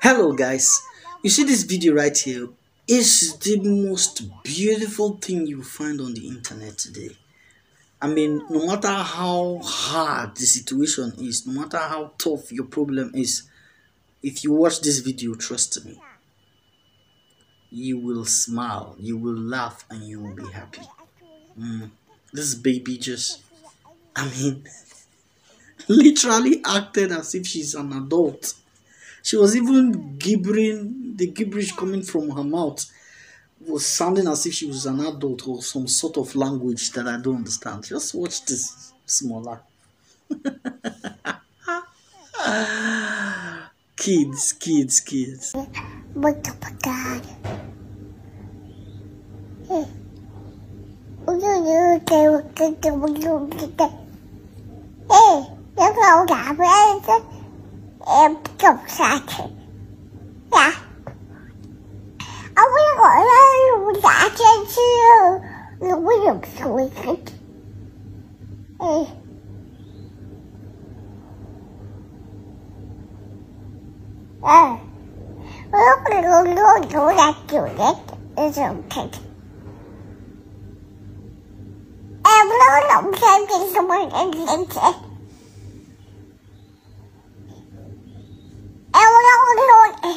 hello guys. You see this video right here is the most beautiful thing you find on the internet today. I mean no matter how hard the situation is no matter how tough your problem is if you watch this video trust me you will smile you will laugh and you will be happy. Mm, this baby just i mean literally acted as if she's an adult she was even gibbering, the gibberish coming from her mouth was sounding as if she was an adult or some sort of language that I don't understand. Just watch this smaller. kids, kids, kids. Obrigado. O Dudu em chụp sạch dạ. Ông ấy gọi là lũ giả trên chưa lũ dục sủi Ê. ờ lúc luôn luôn chủ là chủ đét dùng thịt. Em nó lộng xem cái xong rồi, em lên chết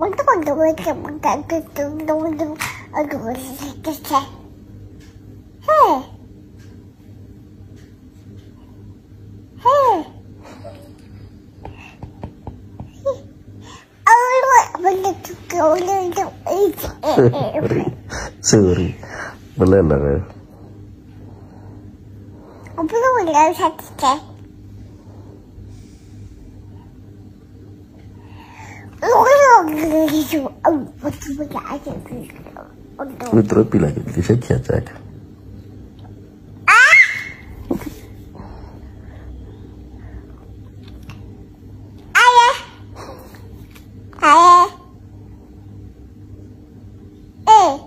我根本就会怎么感觉咚咚咚，呃，怎么这这，嘿，嘿，嘿，哦，我们的狗那种一起，sorry，不累了呗？我不是我聊啥子的。To eat. Suri. Belum I'm going to go to the Vitrupi lagi. Bisa cek. Yalla yansar. Halo. Eh,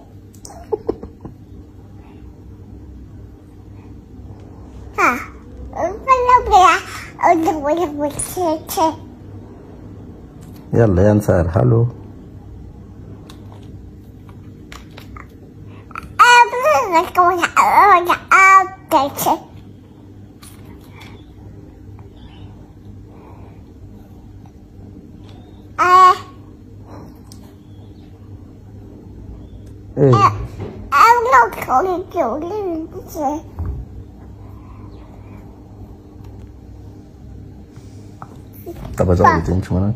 I'm not يلا يا نسار حلو. إيه. طب ازودي إنت منك.